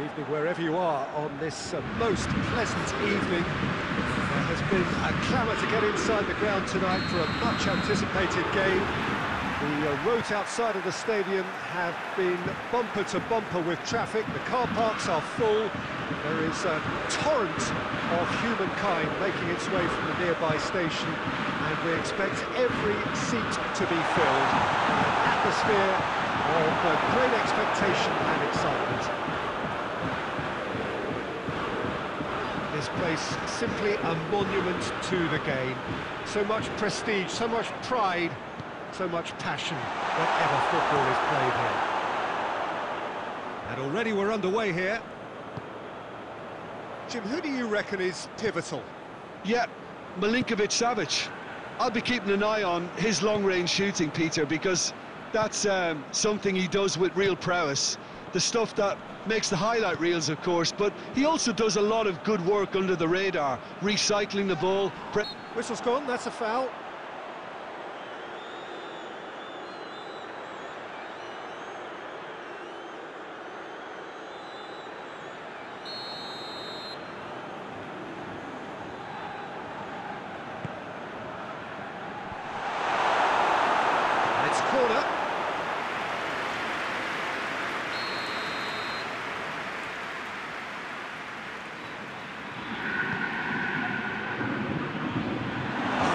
Evening wherever you are on this uh, most pleasant evening. There has been a clamour to get inside the ground tonight for a much anticipated game. The uh, roads outside of the stadium have been bumper to bumper with traffic. The car parks are full. There is a torrent of humankind making its way from the nearby station, and we expect every seat to be filled. An atmosphere of uh, great expectation and excitement. This place simply a monument to the game. So much prestige, so much pride, so much passion whenever football is played here. And already we're underway here. Jim, who do you reckon is pivotal? Yeah, Milinkovic Savic. I'll be keeping an eye on his long-range shooting, Peter, because that's um, something he does with real prowess. The stuff that makes the highlight reels, of course, but he also does a lot of good work under the radar, recycling the ball. Whistle's gone, that's a foul. it's corner.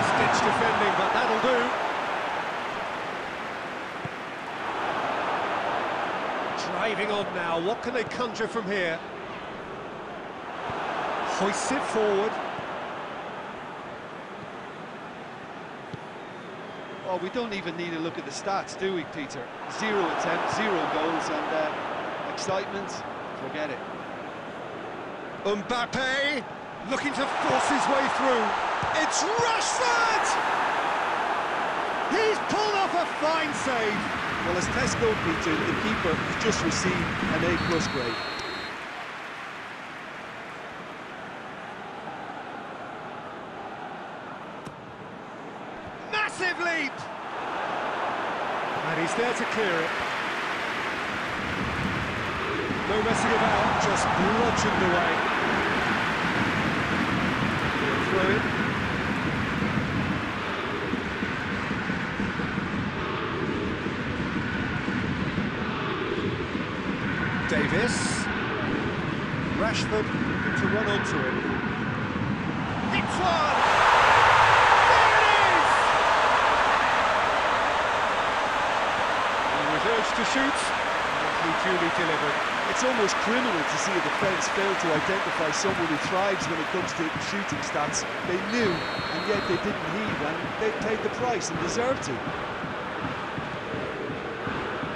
Stitch defending, but that'll do. Driving on now, what can they conjure from here? Hoists it forward. Oh, we don't even need to look at the stats, do we, Peter? Zero attempts, zero goals, and uh, excitement, forget it. Mbappe looking to force his way through. It's Rashford! Fine save. Well, as tests go, Peter, the keeper has just received an A-plus grade. Massive leap! And he's there to clear it. No messing about, just bludgeoned away. Throw it. To run onto him. One! There it is! He was urged to shoot, he duly delivered. It's almost criminal to see a defence fail to identify someone who thrives when it comes to shooting stats. They knew, and yet they didn't heed, and they paid the price and deserved to.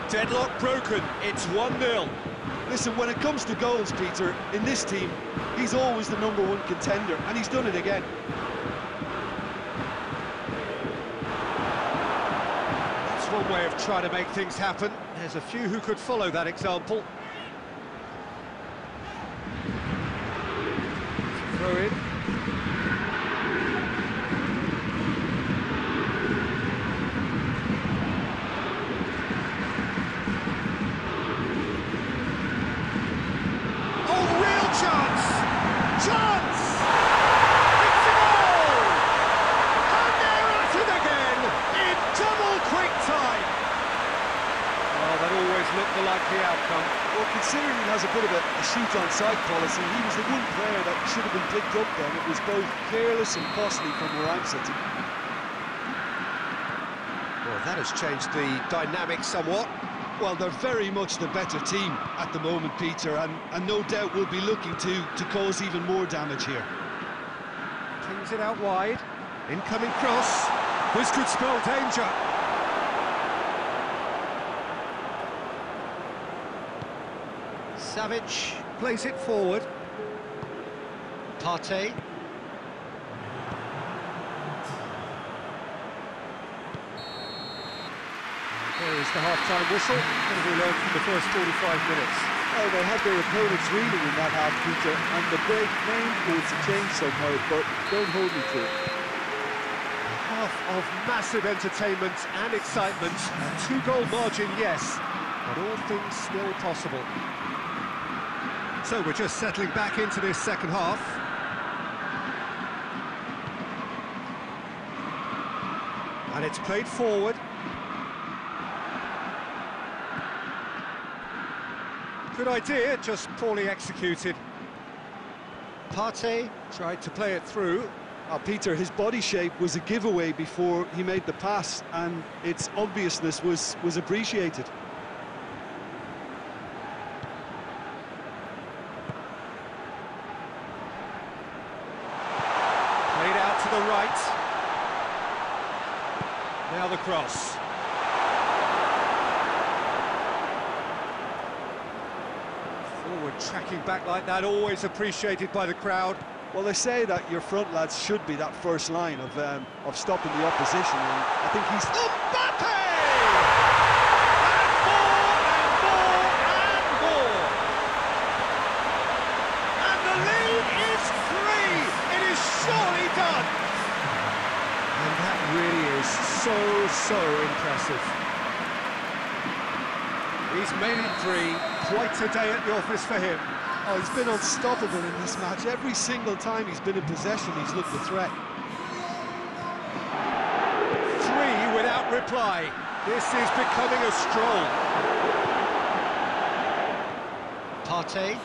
Deadlock broken, it's 1-0. Listen, when it comes to goals, Peter, in this team, he's always the number one contender, and he's done it again. That's one way of trying to make things happen. There's a few who could follow that example. Throw in. Oh, real chance! Chance! It's a goal! And they're at it again in double quick time. Oh, that always looked the likely outcome. Well, considering he has a bit of a, a shoot-on-sight policy, he was the one player that should have been picked up then. It was both careless and costly from where I'm sitting. Well, that has changed the dynamic somewhat. Well, they're very much the better team at the moment, Peter, and, and no doubt will be looking to, to cause even more damage here. Kings it out wide. Incoming cross. This could spell danger. Savic plays it forward. Partey. There is the half-time whistle. What have we learned from the first 45 minutes? Oh, they had their opponents reeling in that half, Peter, and the break may influence the change somehow, but don't hold me to it. half of massive entertainment and excitement. Two-goal margin, yes, but all things still possible. So we're just settling back into this second half. And it's played forward. Good idea, just poorly executed. Partey tried to play it through. Uh, Peter, his body shape was a giveaway before he made the pass, and its obviousness was, was appreciated. Played out to the right. Now the cross. Forward tracking back like that, always appreciated by the crowd. Well, they say that your front lads should be that first line of um, of stopping the opposition, and I think he's... Mbappe! And more, and more, and more! And the lead is three! It is surely done! And that really is so, so impressive. He's made it three. Quite a day at the office for him. Oh, he's been unstoppable in this match. Every single time he's been in possession, he's looked a threat. Three without reply. This is becoming a stroll. Partey.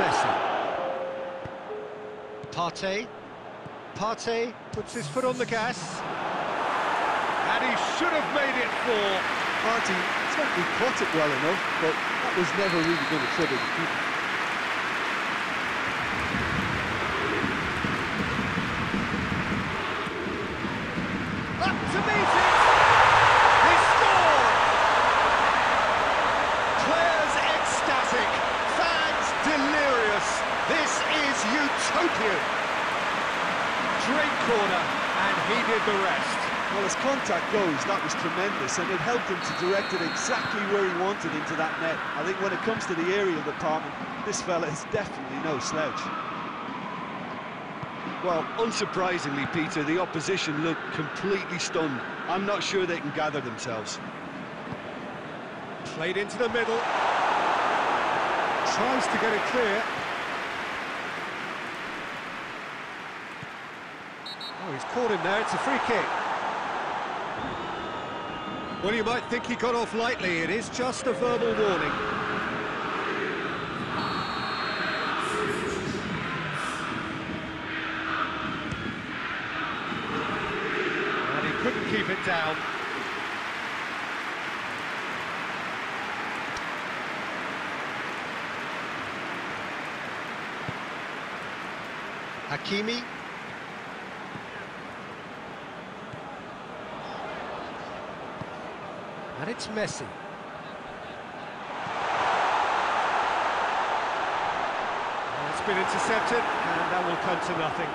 Messi. Partey. Partey puts his foot on the gas. And he should have made it four. Partey certainly caught it well enough, but that was never really going to trouble the keeper. Up to meet it! He scored! Players ecstatic, fans delirious. This is utopian. Great corner, and he did the rest. Well, as contact goes, that was tremendous, and it helped him to direct it exactly where he wanted into that net. I think when it comes to the aerial department, this fella is definitely no slouch. Well, unsurprisingly, Peter, the opposition looked completely stunned. I'm not sure they can gather themselves. Played into the middle. Tries to get it clear. Oh, he's caught him there. It's a free kick. Well, you might think he got off lightly. It is just a verbal warning. And he couldn't keep it down. Hakimi. And it's Messi. And it's been intercepted, and that will come to nothing.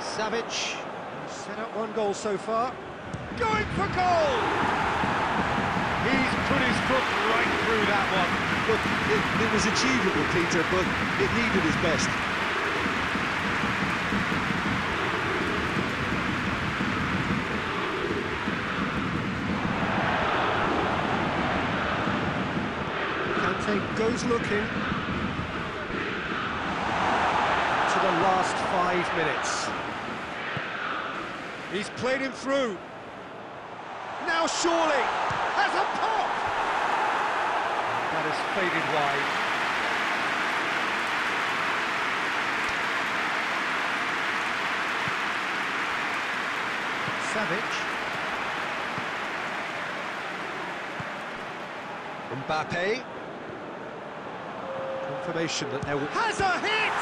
Savic, he's set up one goal so far. Going for goal! He's put his foot right through that one. It, it was achievable, Peter, but it needed his best. Kante goes looking to the last five minutes. He's played him through. Now surely has a pop. That has faded wide. Savic. Mbappe. Confirmation that there will... Has a hit!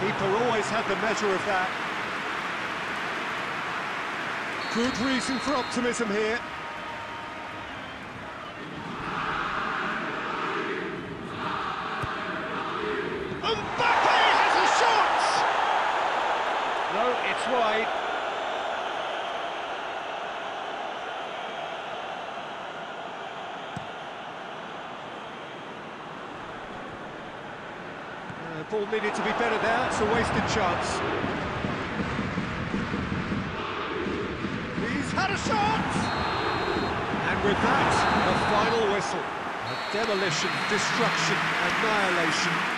Keeper always had the measure of that. Good reason for optimism here. Mbappe has a shot! No, it's wide. Uh, Liverpool needed to be better there, it's a wasted chance. He's had a shot! And with that, the final whistle. A demolition, destruction, annihilation